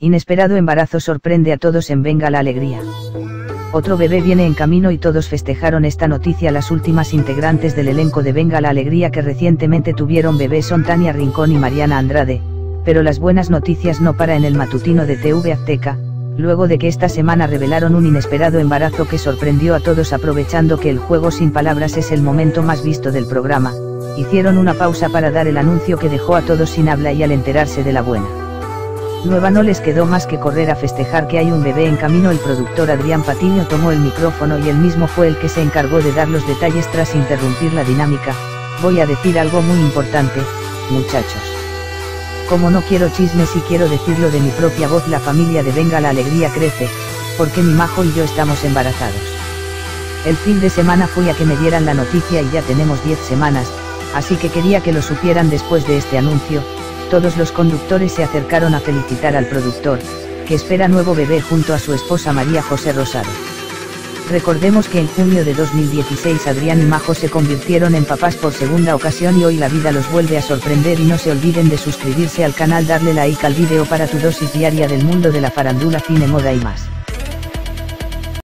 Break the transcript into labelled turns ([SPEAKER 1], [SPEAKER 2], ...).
[SPEAKER 1] Inesperado embarazo sorprende a todos en Venga la Alegría. Otro bebé viene en camino y todos festejaron esta noticia. Las últimas integrantes del elenco de Venga la Alegría que recientemente tuvieron bebés son Tania Rincón y Mariana Andrade, pero las buenas noticias no para en el matutino de TV Azteca, luego de que esta semana revelaron un inesperado embarazo que sorprendió a todos aprovechando que el juego sin palabras es el momento más visto del programa, hicieron una pausa para dar el anuncio que dejó a todos sin habla y al enterarse de la buena nueva no les quedó más que correr a festejar que hay un bebé en camino. El productor Adrián Patiño tomó el micrófono y él mismo fue el que se encargó de dar los detalles tras interrumpir la dinámica. Voy a decir algo muy importante, muchachos. Como no quiero chismes y quiero decirlo de mi propia voz, la familia de Venga la Alegría crece, porque mi majo y yo estamos embarazados. El fin de semana fui a que me dieran la noticia y ya tenemos 10 semanas, así que quería que lo supieran después de este anuncio, todos los conductores se acercaron a felicitar al productor, que espera nuevo bebé junto a su esposa María José Rosado. Recordemos que en junio de 2016 Adrián y Majo se convirtieron en papás por segunda ocasión y hoy la vida los vuelve a sorprender y no se olviden de suscribirse al canal darle like al vídeo para tu dosis diaria del mundo de la farándula cine moda y más.